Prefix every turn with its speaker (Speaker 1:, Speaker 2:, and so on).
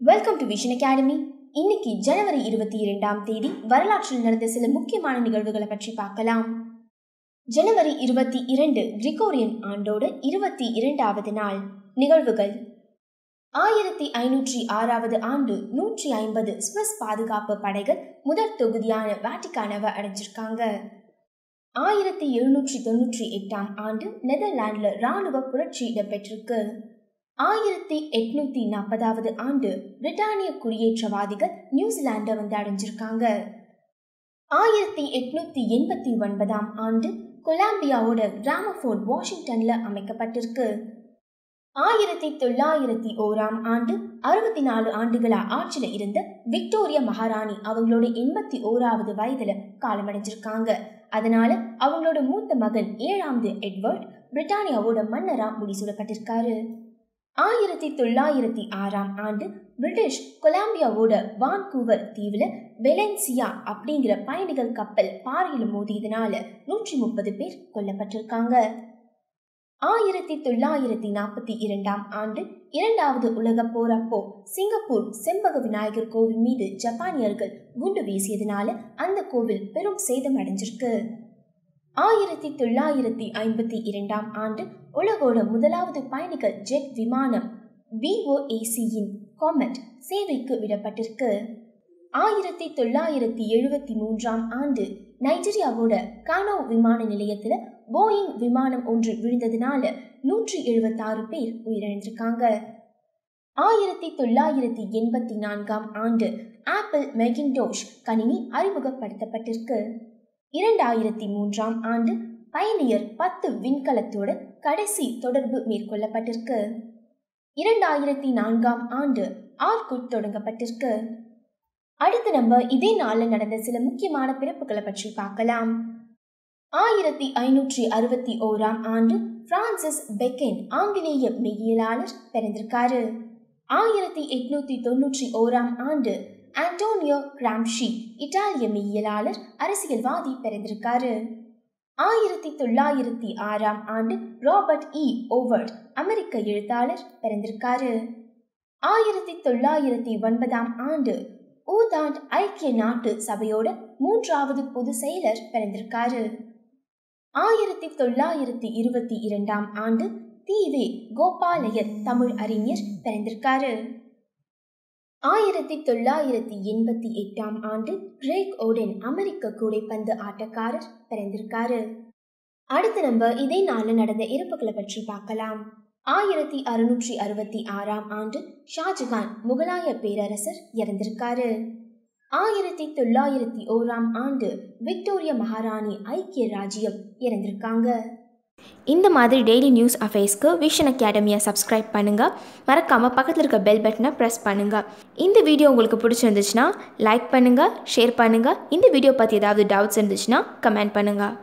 Speaker 1: Welcome to vision academy இன்னைக்கு ஜனவரி இருபத்தி இரண்டாம் தேதி வரலாற்றில் நடந்த சில முக்கியமான நிகழ்வுகளை பற்றி பார்க்கலாம். ஜனவரி இருபத்தி இரண்டு கிரிகோரியன் ஆண்டோடு இருபத்தி இரண்டாவது நாள். நிகழ்வுகள். ஆயிரத்தி ஐநூற்றி ஆறாவது ஆண்டு நூற்றி ஐம்பது ஸ்விஸ் பாதுகாப்பு படைகள் முதல் தொகுதியான வேட்டிக்கானவை அடைஞ்சிருக்காங்க. ஆயிரத்தி எழுநூற்றி தொண்ணூற்றி எட்டாம் ஆண்டு நெதர்லாண்டில் இராணுவ புரட்சி இடம்பெற்றிருக்கு. ஆயிரத்தி எட்நூத்தி நாற்பதாவது ஆண்டு பிரிட்டானிய குடியேற்றவாதிகள் நியூசிலாண்டை வந்து அடைஞ்சிருக்காங்க. ஆயிரத்தி எட்நூத்தி எண்பத்தி ஒன்பதாம் ஆண்டு கொலம்பியாவோட கிராமபோன் வாஷிங்டன்ல அமைக்கப்பட்டிருக்கு. ஆயிரத்தி தொள்ளாயிரத்தி ஓராம் ஆண்டு அறுபத்தி நாலு ஆண்டுகளா ஆட்சியில இருந்த விக்டோரியா மகாராணி அவங்களோட எண்பத்தி ஓராவது வயதுல காலமடைஞ்சிருக்காங்க. அதனால அவங்களோட மூத்த மகன் ஏழாவது எட்வர்ட் பிரிட்டானியாவோட மன்னரா முடிசூடப்பட்டிருக்காரு. ஆயிரத்தி தொள்ளாயிரத்தி ஆறாம் ஆண்டு பிரிட்டிஷ் கொலம்பியாவோட வான்கூவர் தீவில் வெலன்சியா அப்படிங்கிற பயணிகள் கப்பல் பாறையில் மோதியதுனால நூற்றி முப்பது பேர் கொல்லப்பட்டிருக்காங்க. ஆயிரத்தி தொள்ளாயிரத்தி நாற்பத்தி இரண்டாம் ஆண்டு இரண்டாவது உலக போர் சிங்கப்பூர் செம்பக விநாயகர் கோவில் மீது ஜப்பானியர்கள் குண்டு வீசியதுனால அந்த கோவில் பெரும் சேதம் அடைஞ்சிருக்கு. ஆயிரத்தி தொள்ளாயிரத்தி ஐம்பத்தி இரண்டாம் ஆண்டு உலகோட முதலாவது பயணிகள் ஜெட் விமானம் விஓஏசியின் காமெட் சேவைக்கு விடப்பட்டிருக்கு. ஆயிரத்தி தொள்ளாயிரத்தி எழுபத்தி மூன்றாம் ஆண்டு நைஜீரியாவோட கானோ விமான நிலையத்தில் போயிங் விமானம் ஒன்று விழுந்ததுனால நூற்றி எழுபத்தாறு பேர் உயிரிழந்திருக்காங்க. ஆயிரத்தி தொள்ளாயிரத்தி எண்பத்தி நான்காம் ஆண்டு ஆப்பிள் மெகின்டோஷ் கணினி அறிமுகப்படுத்தப்பட்டிருக்கு. இரண்டாயிரத்தி மூன்றாம் ஆண்டு பயணியர் பத்து விண்கலத்தோடு கடைசி தொடர்பு மேற்கொள்ளப்பட்டிருக்கு. இரண்டாயிரத்தி நான்காம் ஆண்டு ஆர்குட் தொடங்கப்பட்டிருக்கு. அடுத்து நம்ம இதே நாளில் நடந்த சில முக்கியமான பிறப்புகளை பற்றி பார்க்கலாம். ஆயிரத்தி ஐநூற்றி அறுபத்தி ஓராம் ஆண்டு பிரான்சிஸ் பெக்கென் ஆங்கிலேய மெய்யியலாளர் பிறந்திருக்காரு. ஆயிரத்தி எட்நூத்தி தொன்னூற்றி ஓராம் ஆண்டு ஆண்டோனியோ கிராம்ஷி இட்டாலிய மெய்யியலாளர் அரசியல்வாதி பிறந்திருக்காரு. ஆயிரத்தி தொள்ளாயிரத்தி ஆறாம் ஆண்டு ராபர்ட் இ ஓவர்ட் அமெரிக்க எழுத்தாளர் பிறந்திருக்காரு. ஆயிரத்தி தொள்ளாயிரத்தி ஒன்பதாம் ஆண்டு ஊதாண்ட் ஐக்கிய நாட்டு சபையோட மூன்றாவது பொது செயலர் பிறந்திருக்காரு. ஆயிரத்தி தொள்ளாயிரத்தி இருபத்தி இரண்டாம் ஆண்டு தீவே கோபாலயர் தமிழ் அறிஞர் பிறந்திருக்காரு. ஆயிரத்தி தொள்ளாயிரத்தி எண்பத்தி எட்டாம் ஆண்டு கிரேக் ஓடென் அமெரிக்க கூடைப்பந்து ஆட்டக்காரர் பிறந்திருக்காரு. அடுத்து நம்ம இதே நாளில் நடந்த இறப்புகளை பற்றி பார்க்கலாம். ஆயிரத்தி அறுநூற்றி அறுபத்தி ஆறாம் ஆண்டு ஷாஜகான் முகலாய பேரரசர் இறந்திருக்காரு. ஆயிரத்தி தொள்ளாயிரத்தி ஓராம் ஆண்டு விக்டோரியா மகாராணி ஐக்கிய ராஜ்யம் இறந்திருக்காங்க. இந்த மாதிரி டெய்லி நியூஸ் அஃபேர்ஸ்க்கு விஷன் அகாடமியை சப்ஸ்கிரைப் பண்ணுங்கள் மறக்காமல் பக்கத்தில் இருக்க பெல் பட்டனை ப்ரெஸ் பண்ணுங்கள் இந்த வீடியோ உங்களுக்கு பிடிச்சிருந்துச்சுன்னா லைக் பண்ணுங்கள் ஷேர் பண்ணுங்கள் இந்த வீடியோ பற்றி ஏதாவது டவுட்ஸ் இருந்துச்சுன்னா கமெண்ட் பண்ணுங்கள்